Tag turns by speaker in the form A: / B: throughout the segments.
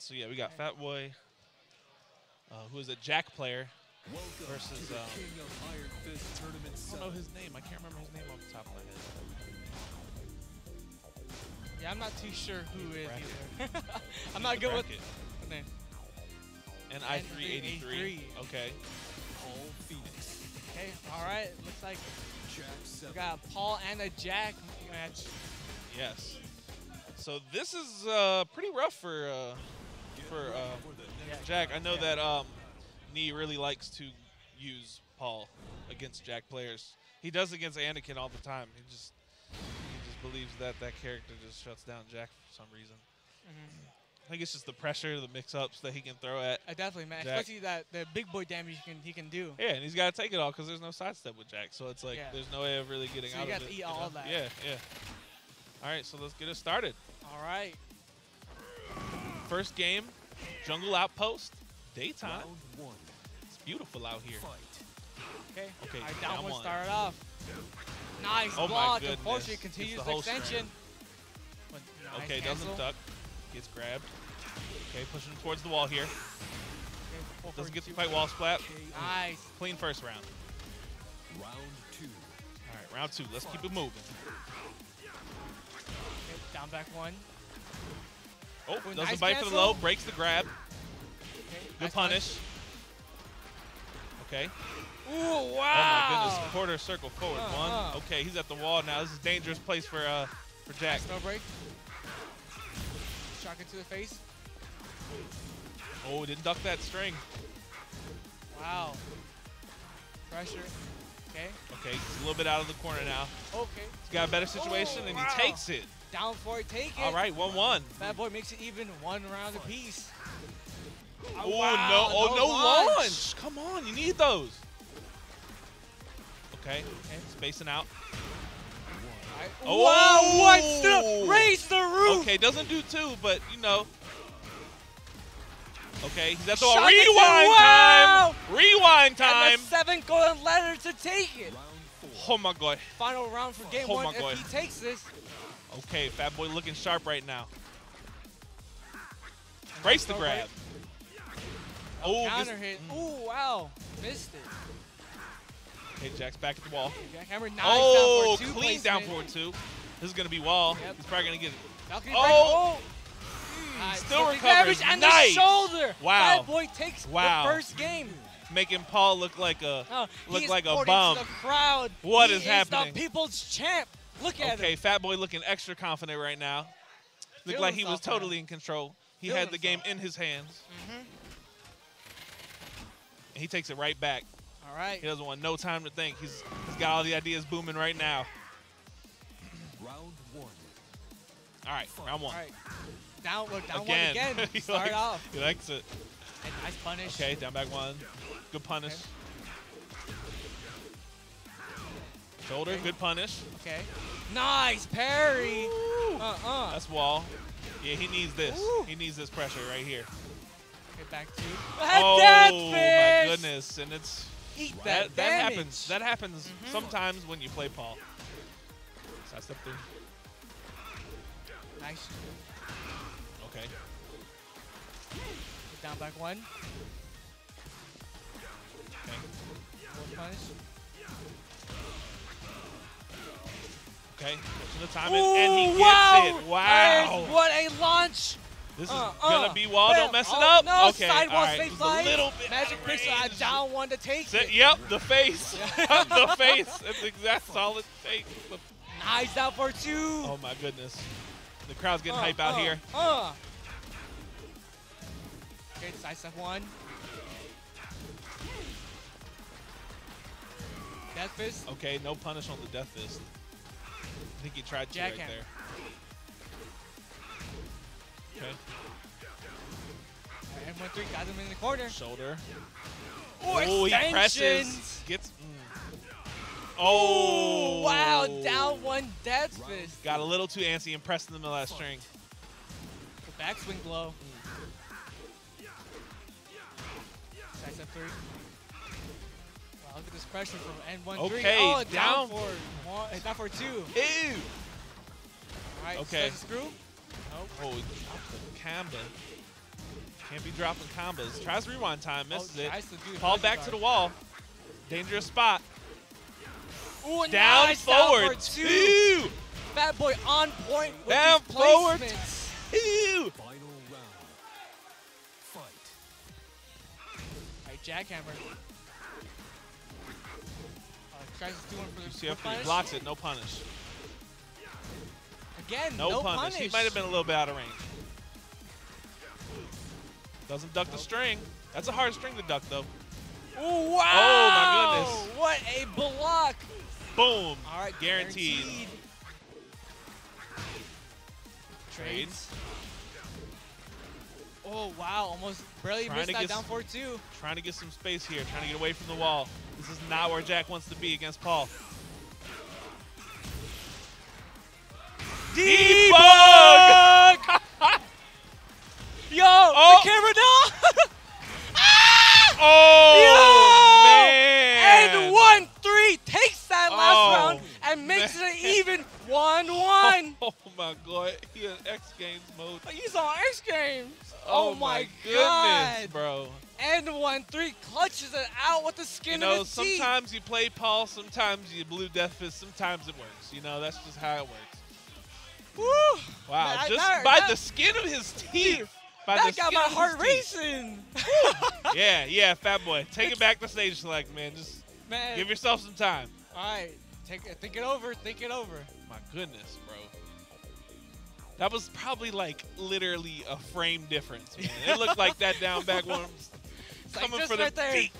A: So yeah, we got Fat Boy, uh, who is a Jack player, versus um, I don't know his name. I can't remember his name off the top of my head.
B: Yeah, I'm not too sure who is
A: Bracket.
B: either. I'm not good with
A: Bracket.
B: the name.
A: And I three eighty three. Okay. Paul Phoenix.
B: Okay, all right. Looks like we got a Paul and a Jack match.
A: Yes. So this is uh, pretty rough for uh, for uh, Jack. I know that um, Nee really likes to use Paul against Jack players. He does against Anakin all the time. He just he just believes that that character just shuts down Jack for some reason.
B: Mhm.
A: I think it's just the pressure, the mix-ups that he can throw at.
B: I definitely, man.
A: Jack.
B: Especially that the big boy damage he can he can do.
A: Yeah, and he's got to take it all because there's no sidestep with Jack. So it's like
B: Yeah.
A: there's no way of really getting
B: So
A: out
B: you
A: of
B: got to
A: it.
B: eat all
A: know?
B: that.
A: Yeah, yeah. All right, so let's get it started.
B: All right.
A: First game, Jungle Outpost, daytime. It's beautiful out here.
B: Okay.
A: Okay,
B: All right,
A: down
B: down one
A: one.
B: started off. Nice
A: Oh my
B: block.
A: goodness.
B: Unfortunately,
A: Gets
B: continues
A: the
B: the,
A: whole string.
B: extension. But nice
A: Okay, doesn't duck. Gets grabbed. Okay, pushing towards the wall here.
B: Okay,
A: Doesn't get to
B: two.
A: fight wall splat.
B: Nice.
A: Clean first round.
C: Round two.
A: All right, round two. Let's keep it moving.
B: Okay, down back one.
A: Oh,
B: Ooh,
A: doesn't
B: nice
A: bite for the low. Breaks the grab.
B: Okay,
A: Good
B: nice
A: punish. Okay.
B: Ooh,
A: Oh
B: wow.
A: my goodness. Quarter circle forward.
B: Uh,
A: One.
B: uh.
A: Okay, he's at the wall now. This is a dangerous place for uh for Jack.
B: Nice no break. Shock into the face.
A: Oh, didn't duck that string.
B: Wow. Pressure. Okay.
A: Okay, he's a little bit out of the corner now.
B: Okay.
A: He's got a better situation
B: Oh,
A: and
B: wow.
A: he takes it.
B: Down for it. Take it.
A: All right, 1 1.
B: Bad boy makes it even one round apiece.
A: Oh,
B: wow,
A: no. Oh, no,
B: launch.
A: launch. Come on, you need those. Okay,
B: Okay.
A: spacing out.
B: Right.
A: Oh.
B: Wow, what the? Raise the roof.
A: Okay, doesn't do two, but you know. Okay, he's at the
B: Shot to-
A: rewind
B: wow.
A: time. Rewind
B: And
A: time.
B: the seven golden letter to take it.
A: Oh my god.
B: Final round for game
A: Oh
B: one.
A: my God.
B: If he takes this,
A: Okay, Fat Boy looking sharp right now. Brace the grab. Oh,
B: counter hit. Mm. Ooh, wow. Missed it.
A: Hey, Jack's back at the wall.
B: Jackhammer nice
A: oh,
B: down
A: clean down
B: placement.
A: forward two. This is gonna be wall.
B: Yep.
A: He's probably gonna get it.
B: Balcony
A: Oh.
B: break. Oh. Mm,
A: still
B: Perfect
A: recovers.
B: damage and
A: Nice.
B: the shoulder.
A: Wow.
B: Bad boy takes
A: Wow.
B: the first game.
A: Making Paul look like a
B: Oh,
A: look like a bum.
B: The crowd.
A: What
B: he
A: is
B: is
A: happening?
B: the people's champ. Look at
A: Okay,
B: him.
A: Fat Boy looking extra confident right now. Looked
B: Feeling
A: like he was
B: himself, man.
A: totally in control. He
B: Feeling
A: had the game in his hands.
B: Mhm.
A: And he takes it right back.
B: All right.
A: He doesn't want no time to think. He's he's got all the ideas booming right now.
C: Round one.
A: All right, round one.
B: All right. Down, look, down
A: again.
B: one again.
A: he,
B: Start
A: likes,
B: off.
A: he likes it.
B: And nice punish.
A: Okay, down back one. Good punish.
B: Okay.
A: Shoulder,
B: Okay.
A: good punish.
B: Okay. Nice parry. Uh-uh.
A: That's wall. Yeah, he needs this.
B: Ooh.
A: He needs this pressure right here.
B: Get back to.
A: oh my goodness! And it's
B: Eat
A: that,
B: that,
A: that happens. That happens
B: Mhm.
A: sometimes when you play Paul. Side step through.
B: Nice.
A: Okay.
B: Get down back one.
A: Okay.
B: More punish.
A: Okay. Pushing the time in, and he
B: Ooh,
A: gets
B: wow.
A: it. Wow.
B: There's- What a launch.
A: This is
B: Uh,
A: gonna
B: uh.
A: be wall.
B: Bam.
A: Don't mess it
B: Oh,
A: up.
B: No,
A: okay.
B: sidewall
A: all right.
B: straight
A: Just a little bit.
B: Magic
A: out
B: pistol. I down one to take it.
A: Yep, the face. the face. That's exact solid face.
B: Nice down for two.
A: Oh my goodness. The crowd's getting
B: Uh,
A: hype out
B: uh,
A: here.
B: Uh. Okay, side step one. Death fist.
A: Okay, no punish on the death fist. I think he tried to right
B: Jackhammer.
A: there. Okay,
B: one three got him in the corner.
A: shoulder.
B: Oh,
A: Oh, he presses. Gets. mm. Oh.
B: Wow, down one death fist.
A: Got a little too antsy and pressed in the middle of that string.
B: The backswing blow. Side step three. Wow, look at this pressure from N1 three.
A: Okay,
B: Oh,
A: down.
B: down for one, uh, down for two.
A: Ew.
B: All right,
A: Okay.
B: slice the screw. Nope.
A: Oh, he dropped the Camden. Can't be dropping combos. Tries rewind time, misses
B: oh,
A: it.
B: tries to do
A: Paul
B: punch
A: back
B: guard.
A: to the wall. Dangerous spot.
B: Ooh,
A: Down
B: nice
A: forward.
B: Down for two.
A: Two.
B: Fat boy on point with
A: Down
B: these
A: forward.
B: placements.
A: Two.
C: Final round. Fight.
B: Alright, jackhammer. Tries to do one for the
A: See
B: for
A: if he
B: punish.
A: blocks it. No punish.
B: Again,
A: No,
B: no,
A: punish. He might have been a little bit out of range. Doesn't duck the string. That's a hard string to duck, though.
B: Ooh, wow!
A: Oh, my goodness.
B: What a block!
A: Boom.
B: All right,
A: Guaranteed.
B: guaranteed. Trades. Oh wow! Almost barely
A: Trying
B: missed that down four two.
A: Trying to get some space here. Trying to get away from the wall. This is not where Jack wants to be against Paul.
B: Debug! Yo,
A: Oh. Sometimes you play Paul, sometimes you blue Death Fist, sometimes it works. You know, that's just how it works.
B: Woo!
A: Wow, just by
B: that-
A: the skin of his teeth. By
B: That got my heart racing.
A: Yeah, yeah, fat boy. Take it back to stage select, man. Just
B: Man.
A: give yourself some time.
B: All right, take it, think it over. Think it over.
A: My goodness, bro. That was probably like literally a frame difference, man. It looked like that down back one
B: It's like
A: coming
B: just
A: for the
B: there.
A: feet.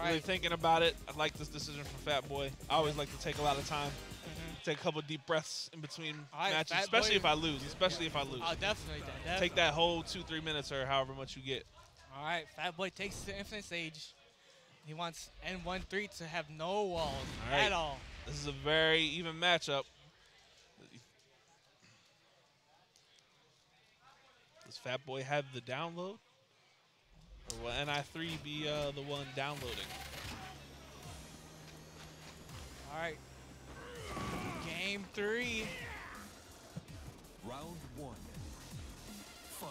B: All
A: Really thinking about it, I like this decision from Fat Boy. I always like to take a lot of time,
B: Mhm.
A: take a couple deep breaths in between
B: All right,
A: matches,
B: Fat
A: especially
B: Boy-
A: if I lose. Especially if I lose.
B: Oh, definitely. definitely.
A: Take that whole two, three minutes or however much you get.
B: All right, Fat Boy takes the infinite stage. He wants N13 to have no walls
A: All right.
B: at all.
A: This is a very even matchup. Does Fat Boy have the download? Or will NI3 be uh, the one downloading?
B: All right. Game three.
C: Round one. Fight.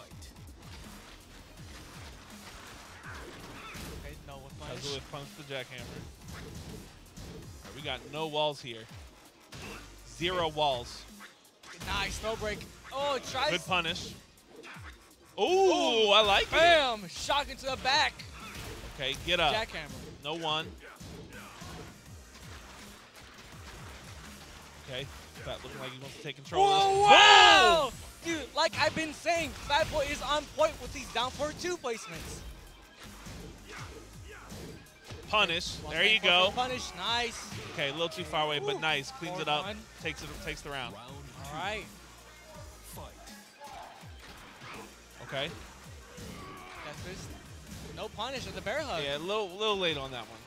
B: Okay, no with
A: That's
B: punish.
A: punch the jackhammer. All right, we got no walls here. Zero walls.
B: Nice no break. Oh, it tries.
A: Good punish. Ooh, I like it.
B: Bam! Shock into the back.
A: Okay, get up.
B: Jackhammer.
A: No one. Okay, Fat looking like he wants to take control of
B: Whoa,
A: this.
B: wow! Dude, like I've been saying, Fat Boy is on point with these down for two placements.
A: Punish.
B: One
A: There you go.
B: Punish, nice.
A: Okay, a little too far away, but nice. Cleans
B: Four
A: it up.
B: one.
A: Takes it. Takes the round.
C: Round
B: All right,
A: Okay.
B: No punish at the bear hug.
A: Yeah, a little, little late on that one.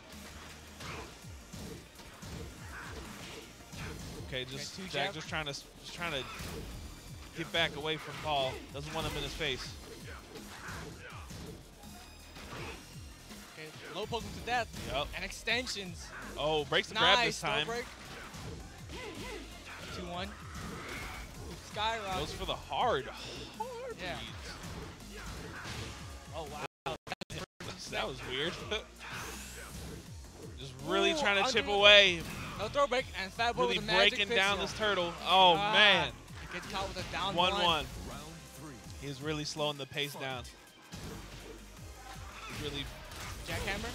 A: Okay, just
B: two
A: Jack
B: jab.
A: just trying to just trying to get back away from Paul. Doesn't want him in his face.
B: Okay, low poke him to death.
A: Yep.
B: And extensions.
A: Oh, breaks the grab this time.
B: break. Two one. Skyrocket.
A: Goes for the hard. Hard
B: Yeah.
A: reads.
B: Oh wow.
A: That was weird. just really
B: Ooh,
A: trying to chip away,
B: No throw break and Fat Boy
A: really
B: with a magic
A: breaking down this turtle. Oh
B: Ah,
A: man,
B: gets caught with a down
A: one
B: one.
A: one. He's really slowing the pace down. He's really
B: Jackhammer.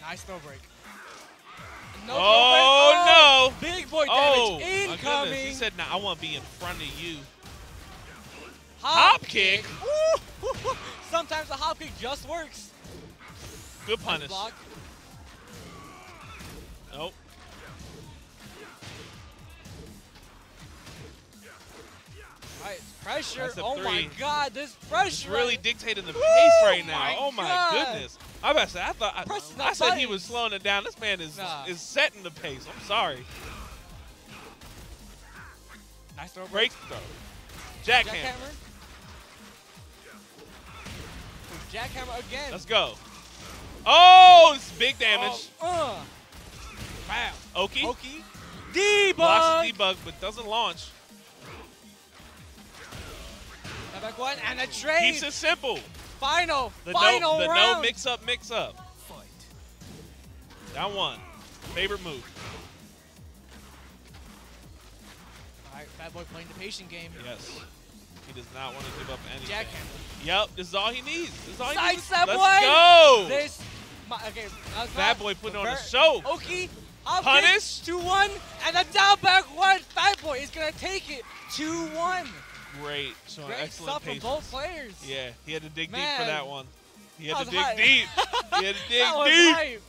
B: Nice throw break. No
A: Oh,
B: throw break. Big boy
A: oh
B: damage
A: my
B: incoming.
A: He said, "Nah, I want to be in front of you."
B: Hop,
A: hop kick.
B: Sometimes a hop kick just works.
A: Good punish.
B: block.
A: Nope.
B: Right, pressure. Oh my. God, this
A: He's
B: pressure.
A: really dictating the
B: Woo!
A: pace right now.
B: My
A: oh my
B: God.
A: goodness. I about to say, I thought I,
B: Pressing
A: I
B: the
A: said he was slowing it down. This man is
B: Nah.
A: is setting the pace. I'm sorry.
B: Nice throw break.
A: Throw. Jackhand.
B: Jackhammer. Jackhammer again.
A: Let's go. Oh, it's big damage.
B: Oh, uh. Wow.
A: Oki
B: Oki. Debug.
A: blocks the debug, but doesn't launch.
B: Back one and a trade.
A: Keeps it simple.
B: Final,
A: The
B: final
A: no, the
B: round.
A: no mix up, mix up.
C: Fight.
A: Down one. Favorite move.
B: All right, Fat Boy playing the patient game.
A: Yes. He does not want to give up anything.
B: Jackhammer.
A: Yep, this is all he needs. This is all he
B: Side
A: needs. Let's go.
B: This, my, okay, that was
A: Fat
B: not-
A: Boy putting on a show.
B: Oki, up
A: Punish.
B: two one, and a down back one. Fat Boy is gonna take it two one.
A: Great. Showing
B: Great
A: excellent
B: stuff from
A: patience.
B: both players.
A: Yeah, he had to dig deep for that one. He had to dig
B: hype.
A: deep. He had to dig
B: that was
A: deep.
B: hype.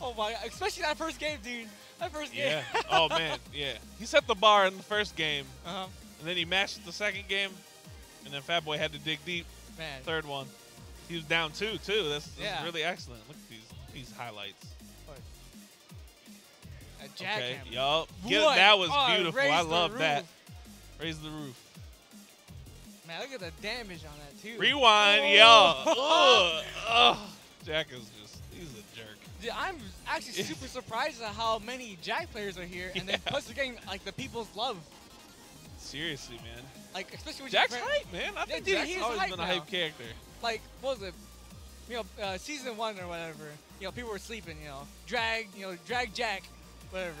B: Oh my, god, especially that first game, dude. That first game.
A: Yeah. Oh man. Yeah. He set the bar in the first game,
B: uh-huh.
A: and then he matched the second game, and then Fat Boy had to dig deep.
B: Man.
A: Third one, he was down two too. That's, that's
B: Yeah.
A: really excellent. Look at these these highlights.
B: A
A: Okay.
B: jackhammer.
A: Yup. It.
B: One.
A: That was
B: Oh,
A: beautiful. I love that. Raise the roof.
B: Man, look at the damage on that too.
A: Rewind.
B: Oh.
A: Ugh. Ugh. Jack is just he's a jerk.
B: Dude, I'm actually super surprised at how many Jack players are here, and then
A: Yeah.
B: plus they're getting like the people's love,
A: Seriously, man.
B: Like especially with
A: Jack's hype, man. I think Jack's
B: he
A: always been a
B: now.
A: hype character.
B: like what was it? You know, uh, season one or whatever. You know, people were sleeping. You know, drag. You know, drag Jack, whatever.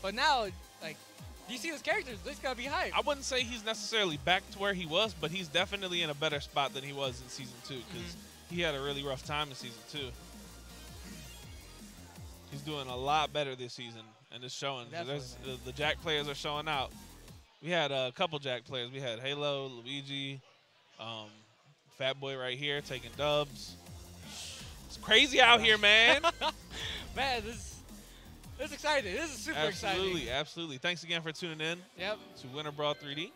B: But now, like, you see those characters, this gotta be hype.
A: I wouldn't say he's necessarily back to where he was, but he's definitely in a better spot than he was in season two because
B: Mm-hmm.
A: he had a really rough time in season two. He's doing a lot better this season, and it's showing.
B: Definitely,
A: There's-
B: man.
A: the, the Jack players are showing out. We had a couple Jack players. We had Halo, Luigi, um, Fat Boy right here taking dubs. It's crazy out here, man.
B: Man, this, this is exciting. This is super
A: absolutely,
B: exciting.
A: absolutely. Thanks again for tuning in
B: Yep.
A: to Winter Brawl 3D.